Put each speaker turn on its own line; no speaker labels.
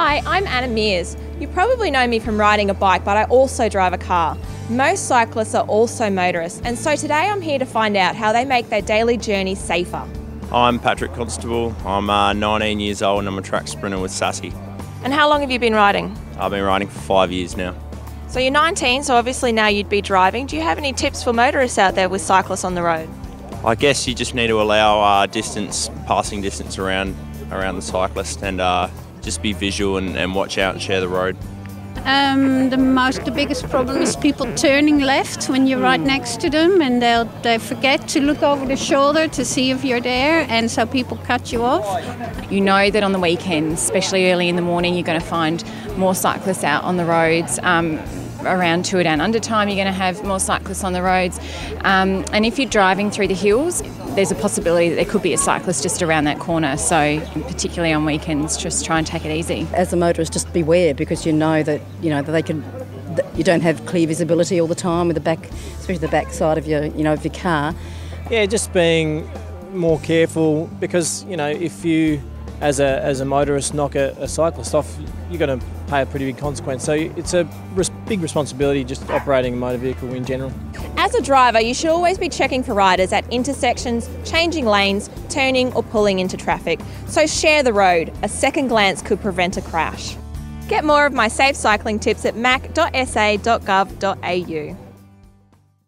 Hi, I'm Anna Meares. You probably know me from riding a bike, but I also drive a car. Most cyclists are also motorists, and so today I'm here to find out how they make their daily journey safer.
I'm Patrick Constable. I'm uh, 19 years old and I'm a track sprinter with SASI.
And how long have you been riding?
I've been riding for five years now.
So you're 19, so obviously now you'd be driving. Do you have any tips for motorists out there with cyclists on the road?
I guess you just need to allow uh, distance, passing distance around around the cyclist, and uh, just be visual and, and watch out and share the road.
Um, the most, the biggest problem is people turning left when you're right next to them, and they'll they forget to look over the shoulder to see if you're there, and so people cut you off.
You know that on the weekends, especially early in the morning, you're going to find more cyclists out on the roads. Um, around Tour Down Under time, you're going to have more cyclists on the roads. Um, and if you're driving through the hills, there's a possibility that there could be a cyclist just around that corner. So, particularly on weekends, just try and take it easy.
As a motorist, just beware because you know that you know that they can. That you don't have clear visibility all the time with the back, especially the back side of your you know of your car.
Yeah, just being more careful because you know if you as a, as a motorist knock a, a cyclist off, you're going to pay a pretty big consequence. So it's a res- big responsibility just operating a motor vehicle in general.
As a driver, you should always be checking for riders at intersections, changing lanes, turning or pulling into traffic. So share the road. A second glance could prevent a crash. Get more of my safe cycling tips at mac.sa.gov.au.